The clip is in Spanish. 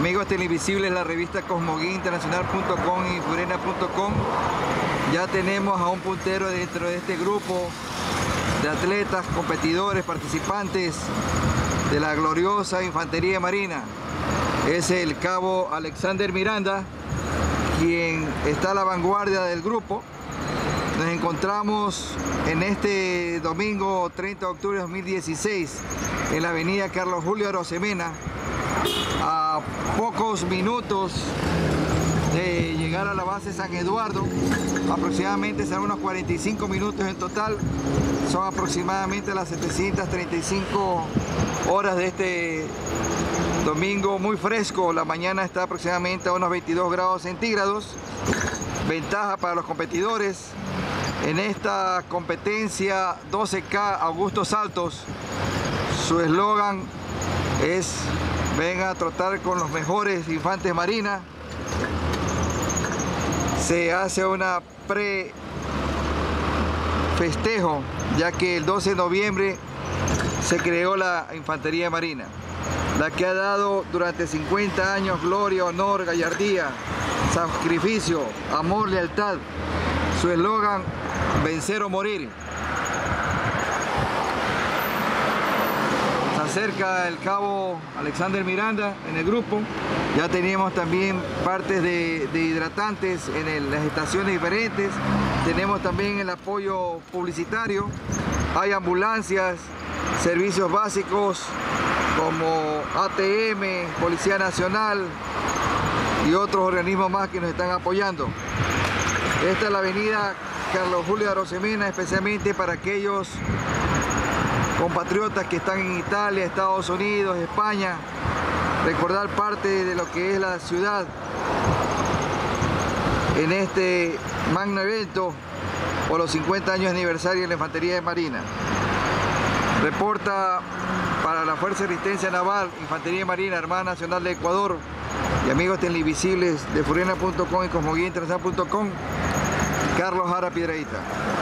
Amigos televisibles, la revista cosmoguinternacional.com y furena.com ya tenemos a un puntero dentro de este grupo de atletas, competidores, participantes de la gloriosa Infantería Marina. Es el cabo Alexander Miranda, quien está a la vanguardia del grupo. Nos encontramos en este domingo 30 de octubre de 2016 en la avenida Carlos Julio Arosemena, a pocos minutos de llegar a la base San Eduardo, aproximadamente serán unos 45 minutos en total, son aproximadamente las 735 horas de este domingo. Muy fresco, la mañana está aproximadamente a unos 22 grados centígrados, ventaja para los competidores, en esta competencia 12K Augusto Saltos, su eslogan es venga a trotar con los mejores infantes marinas. Se hace una pre festejo, ya que el 12 de noviembre se creó la Infantería Marina, la que ha dado durante 50 años gloria, honor, gallardía, sacrificio, amor, lealtad. Su eslogan, vencer o morir. Cerca el cabo Alexander Miranda en el grupo. Ya teníamos también partes de, hidratantes en las estaciones diferentes. Tenemos también el apoyo publicitario. Hay ambulancias, servicios básicos como ATM, Policía Nacional y otros organismos más que nos están apoyando. Esta es la avenida Carlos Julio Arosemena, especialmente para aquellos compatriotas que están en Italia, Estados Unidos, España, recordar parte de lo que es la ciudad en este magno evento por los 50 años de aniversario de la Infantería de Marina. Reporta para la Fuerza de Resistencia Naval, Infantería de Marina, Armada Nacional de Ecuador y amigos televisibles de furena.com y cosmoguiainternacional.com, Carlos Jara Piedraíta.